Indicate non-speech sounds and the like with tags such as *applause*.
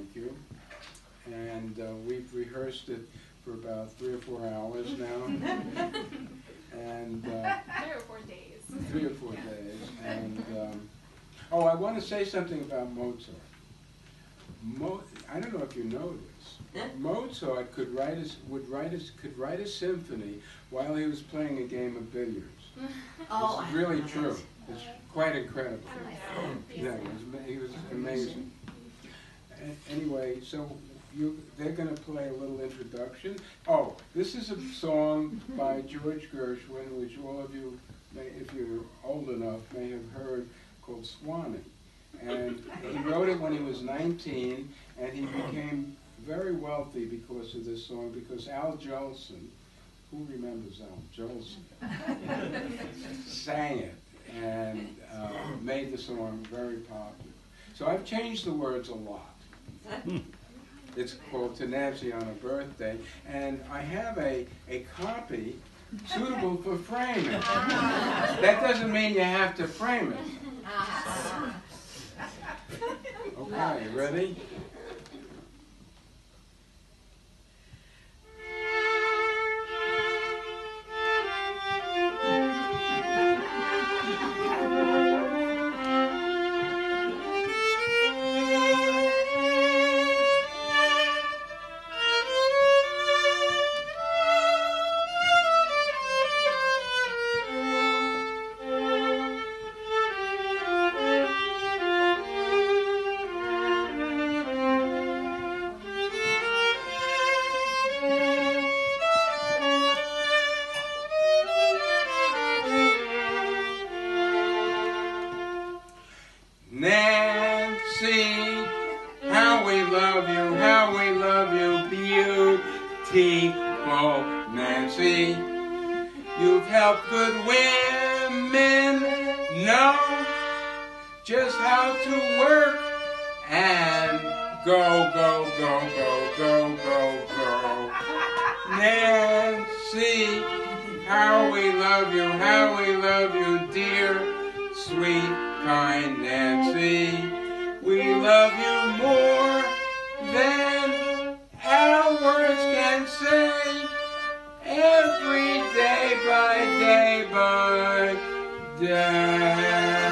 thank you. And uh, we've rehearsed it for about three or four hours *laughs* now. and uh, Three or four days. three or four days. And um, oh, I want to say something about Mozart. Mo- I don't know if you know this. Mozart could write a, s- would write a, s- could write a symphony while he was playing a game of billiards. *laughs* Oh, it's really true. It's quite incredible. I like that. Yeah, it was, he was amazing. Anyway, so you, they're gonna play a little introduction. Oh, this is a song by George Gershwin, which all of you, may, if you're old enough, may have heard, called Swanee. And he wrote it when he was 19, and he became very wealthy because of this song, because Al Jolson, who remembers Al Jolson? *laughs* sang it and uh, made the song very popular. So I've changed the words a lot. *laughs* It's called To Nancy on a Birthday, and I have a, a copy suitable for framing. *laughs* That doesn't mean you have to frame it. *laughs* Okay, ready? Nancy, how we love you, how we love you, beautiful Nancy. You've helped good women know just how to work and go, go, go, go, go, go, go. Nancy, how we love you, how we love you, dear, sweet, kind Nancy. We love you more than our words can say. Every day by day by day.